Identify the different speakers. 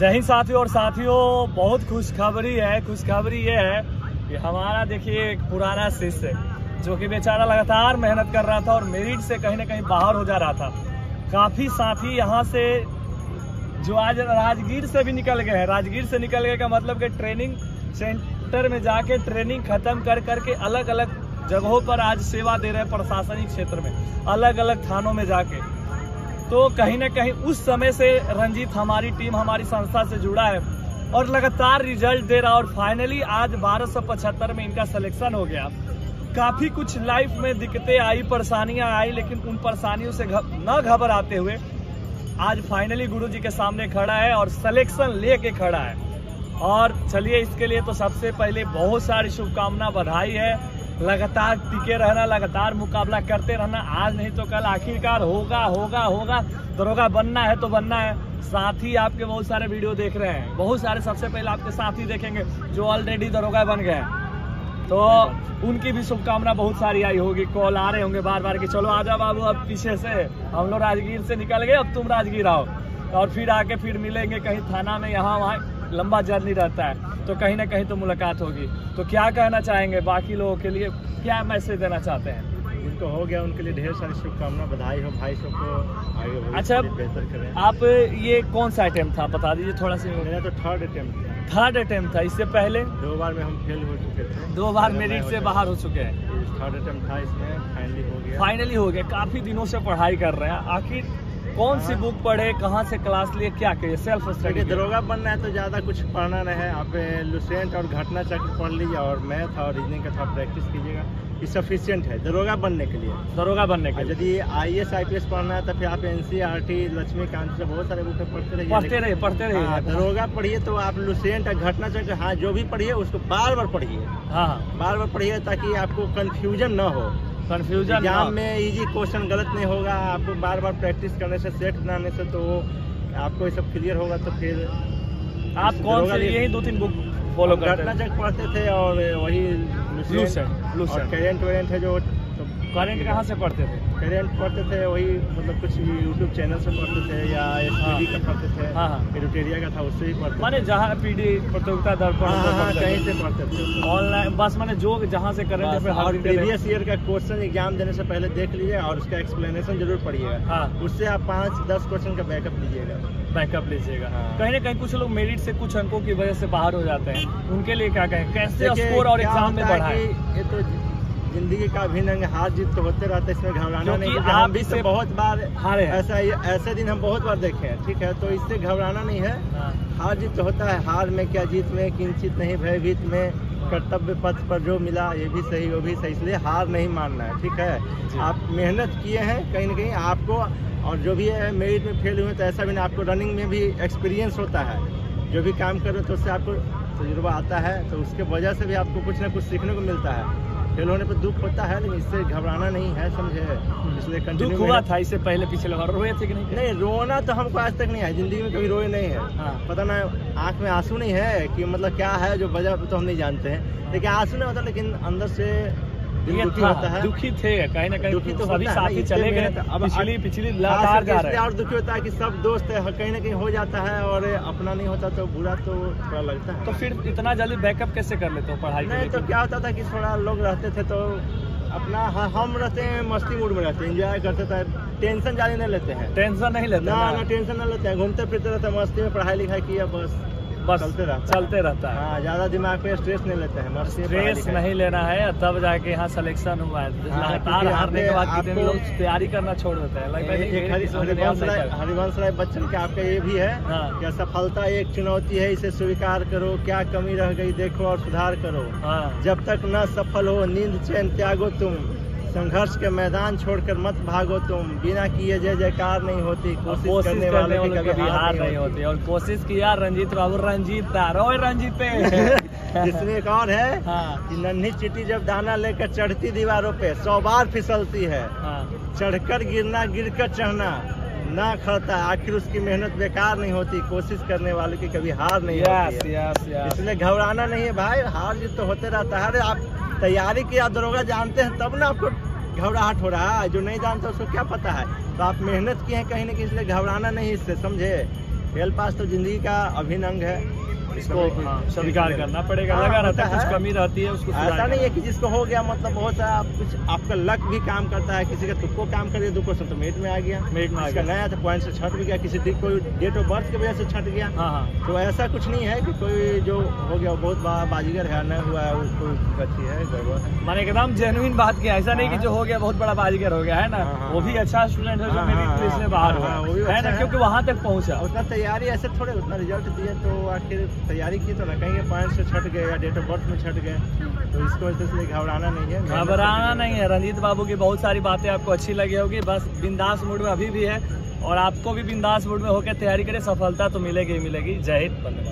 Speaker 1: जय हिंद साथियों और साथियों, बहुत खुशखबरी है, खुशखबरी ये है कि हमारा देखिए एक पुराना शिष्य जो कि बेचारा लगातार मेहनत कर रहा था और मेरिट से कहीं ना कहीं बाहर हो जा रहा था। काफ़ी साथी यहाँ से जो आज राजगीर से भी निकल गए हैं। राजगीर से निकल गए का मतलब कि ट्रेनिंग सेंटर में जाके ट्रेनिंग खत्म कर करके अलग अलग जगहों पर आज सेवा दे रहे हैं प्रशासनिक क्षेत्र में अलग अलग थानों में जाके। तो कहीं ना कहीं उस समय से रंजीत हमारी टीम हमारी संस्था से जुड़ा है और लगातार रिज़ल्ट दे रहा और फाइनली आज बारह में इनका सिलेक्शन हो गया। काफ़ी कुछ लाइफ में दिक्कतें आई, परेशानियाँ आई, लेकिन उन परेशानियों से घ- न घबराते हुए आज फाइनली गुरुजी के सामने खड़ा है और सिलेक्शन लेके खड़ा है। और चलिए इसके लिए तो सबसे पहले बहुत सारी शुभकामना बधाई है। लगातार टिके रहना, लगातार मुकाबला करते रहना। आज नहीं तो कल आखिरकार होगा होगा होगा। दरोगा बनना है तो बनना है। साथी आपके बहुत सारे वीडियो देख रहे हैं। बहुत सारे सबसे पहले आपके साथी देखेंगे, जो ऑलरेडी दरोगा बन गए। हैं तो उनकी भी शुभकामना बहुत सारी आई होगी। कॉल आ रहे होंगे बार बार कि चलो आजा बाबू, अब पीछे से। हम लोग राजगीर से निकल गए, अब तुम राजगीर आओ। और फिर आके फिर मिलेंगे कहीं थाना में, यहाँ वहाँ। लंबा जर्नी रहता है तो कहीं ना कहीं तो मुलाकात होगी। तो क्या कहना चाहेंगे बाकी लोगों के लिए? क्या मैसेज देना चाहते हैं?
Speaker 2: जिनको हो गया उनके लिए ढेर सारी शुभकामना बधाई हो भाई सबको
Speaker 1: अच्छा।
Speaker 2: बेहतर करें।
Speaker 1: आप ये कौन सा अटेम्प्ट था? बता दीजिए थोड़ा सा।
Speaker 2: मेरा तो थर्ड अटेम्प्ट था।
Speaker 1: थर्ड अटेम्प्ट था इससे पहले?
Speaker 2: दो बार में हम फेल हो चुके थे।
Speaker 1: दो बार मेरिट से बाहर हो चुके हैं।
Speaker 2: थर्ड अटेम्प्ट था इसमें फाइनली हो गया।
Speaker 1: फाइनली हो गया काफ़ी दिनों से पढ़ाई कर रहे हैं। आखिर कौन सी। बुक पढ़े कहाँ से क्लास लिए क्या किए? सेल्फ स्टडी
Speaker 2: दरोगा बनना है तो ज़्यादा कुछ पढ़ना नहीं है। आप लुसेंट और घटना चक्र पढ़ लीजिए और मैथ और रीजनिंग का थोड़ा प्रैक्टिस कीजिएगा। ये सफिशियंट है दरोगा बनने के लिए।
Speaker 1: दरोगा बनने के लिए।
Speaker 2: यदि I S I P S पढ़ना है तो फिर आप N C R T Laxmikanth से बहुत सारे बुक पढ़ते रहिए।
Speaker 1: पढ़ते रहे पढ़ते
Speaker 2: हाँ, दरोगा पढ़िए तो आप लुसेंट और घटना चक्र हाँ जो भी पढ़िए उसको बार बार पढ़िए।
Speaker 1: हाँ हाँ।
Speaker 2: बार बार पढ़िए ताकि आपको कंफ्यूजन ना हो।
Speaker 1: कंफ्यूजन
Speaker 2: एग्ज़ाम में इजी क्वेश्चन गलत नहीं होगा आपको बार बार प्रैक्टिस करने से सेट बनाने से तो आपको ये सब क्लियर होगा तो फिर
Speaker 1: आप कौन सा यही दो तीन बुक फॉलो करते
Speaker 2: घटना पढ़ते थे और वही
Speaker 1: लूसेंट लूसेंट
Speaker 2: करेंट वेरेंट है जो
Speaker 1: करेंट कहाँ से पढ़ते थे?
Speaker 2: करेंट पढ़ते थे वही मतलब कुछ यूट्यूब चैनल से पढ़ते थे या एस का पढ़ते थे।
Speaker 1: हाँ, हाँ।
Speaker 2: एडुटेरिया का था उससे ही पढ़ते
Speaker 1: माने जहाँ पीडी प्रतियोगिता दर्पण
Speaker 2: हाँ, हाँ, कहीं से पढ़ते थे।
Speaker 1: ऑनलाइन बस मैंने जो जहाँ से करेंट
Speaker 2: और प्रीवियस ईयर का क्वेश्चन एग्ज़ाम देने से पहले देख लीजिए और उसका एक्सप्लेनेशन ज़रूर पढ़िएगा।
Speaker 1: हाँ।
Speaker 2: उससे आप पाँच दस क्वेश्चन का बैकअप लीजिएगा।
Speaker 1: बैकअप लीजिएगा।
Speaker 2: हाँ।
Speaker 1: कहीं ना कहीं कुछ लोग मेरिट से कुछ अंकों की वजह से बाहर हो जाते हैं। उनके लिए क्या कहें? कैसे स्कोर और एग्ज़ाम में बढ़ाए?
Speaker 2: ये तो ज़िंदगी का अभिन्न अंग हार जीत तो होते रहते है इसमें घबराना नहीं
Speaker 1: आप इससे
Speaker 2: तो बहुत बार
Speaker 1: हारे हैं।
Speaker 2: ऐसा ऐसे दिन हम बहुत बार देखे हैं ठीक है? तो इससे घबराना नहीं है।
Speaker 1: हाँ,
Speaker 2: हार जीत तो होता है हार में क्या जीत में किंचित नहीं भयभीत में कर्तव्य पथ पर जो मिला ये भी सही वो भी सही इसलिए हार नहीं मानना है ठीक है? आप मेहनत किए हैं कहीं ना कहीं आपको और जो भी है मेरिट में फेल हुए तो ऐसा भी ना आपको रनिंग में भी एक्सपीरियंस होता है। जो भी काम कर रहे हो तो उससे आपको तजुर्बा आता है तो उसके वजह से भी आपको कुछ ना कुछ सीखने को मिलता है। फेल होने पर दुख होता है लेकिन इससे घबराना नहीं है समझे? इसलिए
Speaker 1: दुख
Speaker 2: कंटिन्यू
Speaker 1: हुआ था इससे पहले पिछले बार रोए थे कि नहीं?
Speaker 2: नहीं रोना तो हमको आज तक नहीं है ज़िंदगी में कभी रोए नहीं है।
Speaker 1: हाँ।
Speaker 2: पता ना आँख में आँसू नहीं है कि मतलब क्या है जो वजह तो हम नहीं जानते हैं। लेकिन आँसू नहीं होता लेकिन अंदर से दुखी
Speaker 1: था,
Speaker 2: होता
Speaker 1: दुखी थे कहीं ना कहीं
Speaker 2: दुखी तो
Speaker 1: सभी
Speaker 2: है
Speaker 1: साथी चले गए
Speaker 2: अब
Speaker 1: पिछली पिछली लगातार जा रहे।
Speaker 2: और दुखी होता है कि सब दोस्त है कहीं ना कहीं हो जाता है और अपना नहीं होता तो बुरा तो थोड़ा लगता है।
Speaker 1: तो फिर इतना जल्दी बैकअप कैसे कर लेते हो पढ़ाई
Speaker 2: नहीं तो क्या होता था कि थोड़ा लोग रहते थे तो अपना हम रहते हैं मस्ती मूड में रहते हैं एंजॉय करते थे टेंशन ज़्यादा नहीं लेते हैं।
Speaker 1: टेंशन नहीं लेते
Speaker 2: ना
Speaker 1: ना?
Speaker 2: टेंशन नहीं लेते हैं घूमते फिरते रहते मस्ती में पढ़ाई लिखाई किया बस।
Speaker 1: बस
Speaker 2: चलते रहता है।
Speaker 1: चलते रहता है।
Speaker 2: हाँ ज़्यादा दिमाग पे स्ट्रेस नहीं लेते हैं
Speaker 1: स्ट्रेस नहीं लेना है तब जाके यहाँ सिलेक्शन हुआ है।
Speaker 2: हाँ,
Speaker 1: लगातार हारने के बाद कितने लोग तैयारी करना छोड़ देते हैं। लगता है
Speaker 2: हरिवंश राय बच्चन का आपका ये भी है
Speaker 1: हाँ।
Speaker 2: कि असफलता एक चुनौती है इसे स्वीकार करो क्या कमी रह गई देखो और सुधार करो। जब तक न सफल हो नींद चैन त्यागो तुम। संघर्ष के मैदान छोड़कर मत भागो तुम। बिना किए जय जयकार नहीं होती। कोशिश,
Speaker 1: कोशिश
Speaker 2: करने वाले की कभी हार नहीं होती।
Speaker 1: और कोशिश किया रंजीत बाबू रंजीत रंजीत रोए रंजीते
Speaker 2: इसमें एक और है
Speaker 1: हाँ।
Speaker 2: कि नन्ही चिटी जब दाना लेकर चढ़ती दीवारों पे सौ बार फिसलती है।
Speaker 1: हाँ।
Speaker 2: चढ़कर गिरना गिरकर चढ़ना। ना खड़ता आखिर उसकी मेहनत बेकार नहीं होती कोशिश करने वाले की कभी हार नहीं होती
Speaker 1: यस
Speaker 2: है।
Speaker 1: यस यस
Speaker 2: इसलिए घबराना नहीं है भाई हार जीत तो होते रहता है। अरे आप तैयारी किया दरोगा जानते हैं तब ना आपको घबराहट हो रहा है। जो नहीं जानता उसको क्या पता है? तो आप मेहनत किए हैं कहीं ना कहीं इसलिए घबराना नहीं इससे समझे। फेल पास तो ज़िंदगी का अभिन्न अंग है।
Speaker 1: इसको हाँ, स्वीकार करना पड़ेगा।
Speaker 2: हाँ,
Speaker 1: लगा रहता है कुछ कमी रहती है उसको
Speaker 2: ऐसा नहीं है। कि जिसको हो गया मतलब बहुत सारा कुछ आपका लक भी काम करता है किसी का तुक्को काम कर दिया दो क्वेश्चन तो मेट में आ गया।
Speaker 1: मेट में आ गया।
Speaker 2: नया था पॉइंट से छट भी गया किसी कोई डेट ऑफ़ बर्थ की वजह से छट गया।
Speaker 1: हाँ हाँ।
Speaker 2: तो ऐसा कुछ नहीं है कि कोई जो हो गया बहुत बड़ा बाजीगर है न हुआ है उसको अच्छी है गड़बड़ है।
Speaker 1: मैंने एकदम जेनुइन बात किया ऐसा नहीं कि जो हो गया बहुत बड़ा बाजीगर हो गया है ना? वो भी। अच्छा स्टूडेंट है जो मेरी पुलिस में बाहर हुआ
Speaker 2: हाँ,
Speaker 1: है
Speaker 2: अच्छा
Speaker 1: ना क्योंकि वहाँ तक पहुँचा।
Speaker 2: उतना तैयारी ऐसे थोड़े उतना रिज़ल्ट दिया तो आखिर तैयारी की तो ना कहीं पॉइंट से छट गए या डेट ऑफ़ बर्थ में छट गए तो इसको वजह से घबराना नहीं है।
Speaker 1: घबराना नहीं है। रंजीत बाबू की बहुत सारी बातें आपको अच्छी लगी होगी बस बिंदास मूड में अभी भी है और आपको भी बिंदास मूड में होकर तैयारी करें सफलता तो मिलेगी ही मिलेगी। जय हिंद